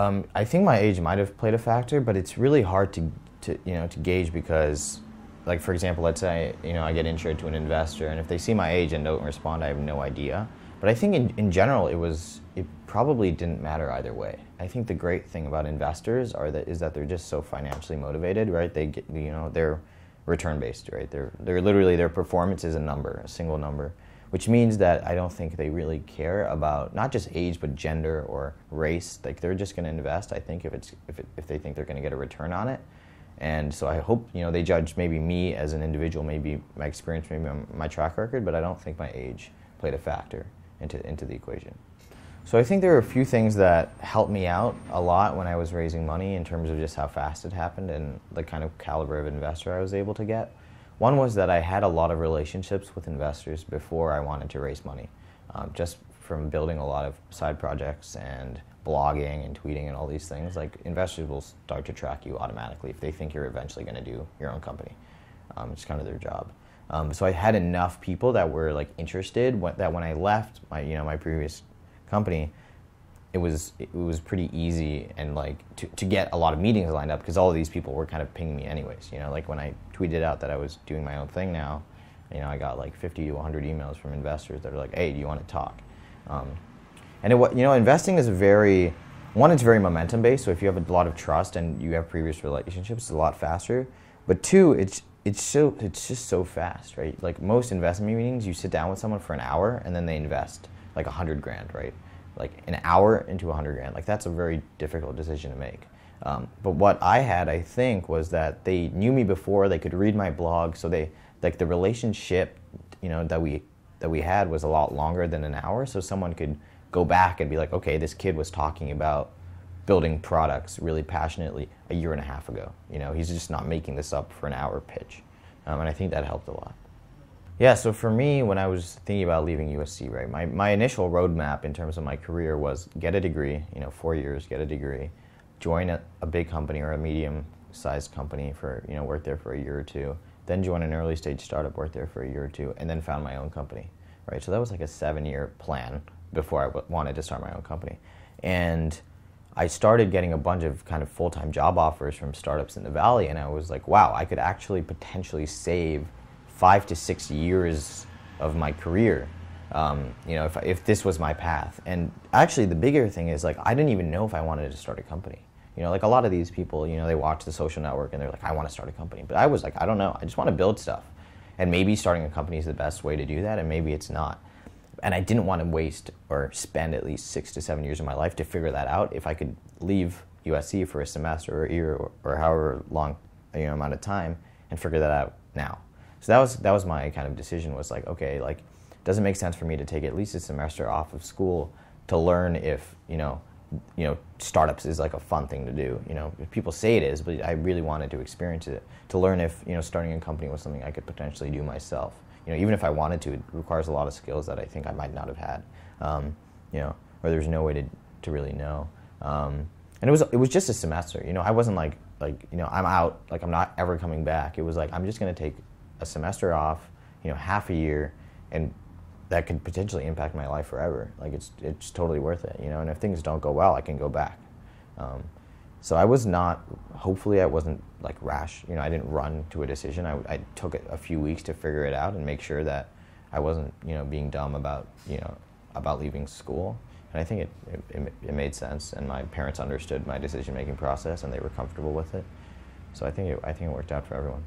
Um, I think my age might have played a factor, but it's really hard to, to you know to gauge because, like for example, let's say you know I get insured to an investor, and if they see my age and don't respond, I have no idea. But I think in, in general, it was it probably didn't matter either way. I think the great thing about investors are that is that they're just so financially motivated, right? They get you know they're return based, right? They're they're literally their performance is a number, a single number which means that I don't think they really care about not just age but gender or race. Like they're just going to invest. I think if it's if it, if they think they're going to get a return on it, and so I hope you know they judge maybe me as an individual, maybe my experience, maybe my track record, but I don't think my age played a factor into into the equation. So I think there are a few things that helped me out a lot when I was raising money in terms of just how fast it happened and the kind of caliber of investor I was able to get. One was that I had a lot of relationships with investors before I wanted to raise money, um, just from building a lot of side projects and blogging and tweeting and all these things. Like investors will start to track you automatically if they think you're eventually going to do your own company. Um, it's kind of their job. Um, so I had enough people that were like interested that when I left my you know my previous company, it was it was pretty easy and like to, to get a lot of meetings lined up because all of these people were kind of pinging me anyways you know? Like when i tweeted out that i was doing my own thing now you know i got like 50 to 100 emails from investors that are like hey do you want to talk? Um, and it, you know investing is very one it's very momentum based so if you have a lot of trust and you have previous relationships it's a lot faster. But two it's it's so it's just so fast right? Like most investment meetings you sit down with someone for an hour and then they invest like a hundred grand right like an hour into a 100 grand. Like that's a very difficult decision to make. Um, but what I had, I think, was that they knew me before. They could read my blog, so they like the relationship, you know, that we that we had was a lot longer than an hour. So someone could go back and be like, okay, this kid was talking about building products really passionately a year and a half ago. You know, he's just not making this up for an hour pitch, um, and I think that helped a lot. Yeah, so for me, when I was thinking about leaving USC, right, my, my initial roadmap in terms of my career was get a degree, you know, four years, get a degree, join a, a big company or a medium sized company for, you know, work there for a year or two, then join an early stage startup, work there for a year or two, and then found my own company, right? So that was like a seven year plan before I w- wanted to start my own company. And I started getting a bunch of kind of full time job offers from startups in the Valley, and I was like, wow, I could actually potentially save five to six years of my career. Um, you know, if, if this was my path. And actually, the bigger thing is like I didn't even know if I wanted to start a company. You know, like a lot of these people, you know, they watch the social network and they're like, I want to start a company. But I was like, I don't know. I just want to build stuff. And maybe starting a company is the best way to do that, and maybe it's not. And I didn't want to waste or spend at least six to seven years of my life to figure that out. If I could leave USC for a semester or a year or, or however long you know amount of time and figure that out now. So that was that was my kind of decision was like, okay, like does it make sense for me to take at least a semester off of school to learn if, you know, you know, startups is like a fun thing to do. You know, people say it is, but I really wanted to experience it to learn if, you know, starting a company was something I could potentially do myself. You know, even if I wanted to, it requires a lot of skills that I think I might not have had. Um, you know, or there's no way to to really know. Um, and it was it was just a semester. You know, I wasn't like like you know I'm out like I'm not ever coming back. It was like I'm just gonna take a semester off, you know, half a year, and that could potentially impact my life forever. Like it's it's totally worth it, you know. And if things don't go well, I can go back. Um, so I was not. Hopefully, I wasn't like rash. You know, I didn't run to a decision. I, I took a few weeks to figure it out and make sure that I wasn't, you know, being dumb about, you know, about leaving school. And I think it, it, it made sense, and my parents understood my decision making process, and they were comfortable with it. So I think it, I think it worked out for everyone.